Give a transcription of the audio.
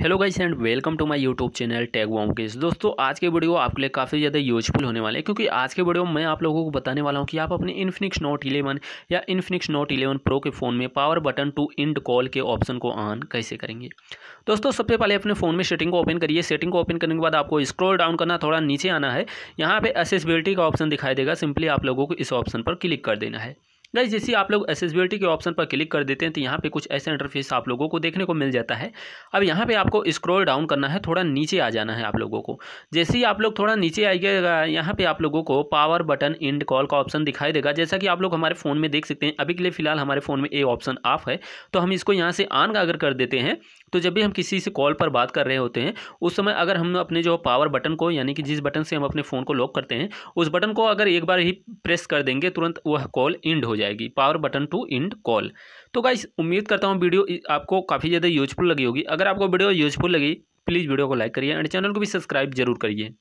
Hello guys and welcome to my YouTube channel tag वॉम वॉमकेस दोस्तों, आज के वीडियो आपके लिए काफ़ी ज़्यादा यूजफुल होने वाले हैं, क्योंकि आज के वीडियो में मैं आप लोगों को बताने वाला हूँ कि आप अपने इन्फिनिक्स नोट 11 या इन्फिनिक्स नोट 11 प्रो के फ़ोन में power button to end call के ऑप्शन को ऑन कैसे करेंगे? दोस्तों, सबसे पहले अपने फ़ोन में सेटिंग को ओपन करिए। सेटिंग को ओपन करने के बाद आपको स्क्रॉल डाउन करना थोड़ा नीचे आना है। यहाँ पर एसेसबिलिटी का ऑप्शन दिखाई देगा। सिंपली आप लोगों को इस ऑप्शन पर क्लिक कर देना है। गाइज़ जैसे आप लोग एसेसबिलिटी के ऑप्शन पर क्लिक कर देते हैं तो यहाँ पे कुछ ऐसा इंटरफेस आप लोगों को देखने को मिल जाता है। अब यहाँ पे आपको स्क्रॉल डाउन करना है, थोड़ा नीचे आ जाना है आप लोगों को। जैसे ही आप लोग थोड़ा नीचे आइएगा यहाँ पे आप लोगों को पावर बटन इंड कॉल का ऑप्शन दिखाई देगा। जैसा कि आप लोग हमारे फ़ोन में देख सकते हैं, अभी के लिए फ़िलहाल हमारे फ़ोन में ये ऑप्शन ऑफ़ है। तो हम इसको यहाँ से ऑन अगर कर देते हैं तो जब भी हम किसी से कॉल पर बात कर रहे होते हैं, उस समय अगर हम अपने जो पावर बटन को, यानी कि जिस बटन से हम अपने फ़ोन को लॉक करते हैं, उस बटन को अगर एक बार ही प्रेस कर देंगे, तुरंत वह कॉल इंड हो जाएगी। Power button to end call तो गाइस उम्मीद करता हूँ वीडियो आपको काफ़ी ज़्यादा यूजफुल लगी होगी। अगर आपको वीडियो यूजफुल लगी प्लीज़ वीडियो को लाइक करिए एंड चैनल को भी सब्सक्राइब ज़रूर करिए।